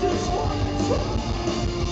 just want to